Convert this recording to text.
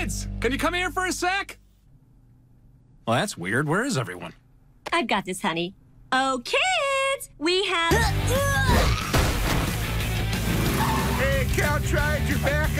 Kids, can you come here for a sec? Well, that's weird. Where is everyone? I've got this, honey. Oh, kids, we have. Hey, Caltrans, you're back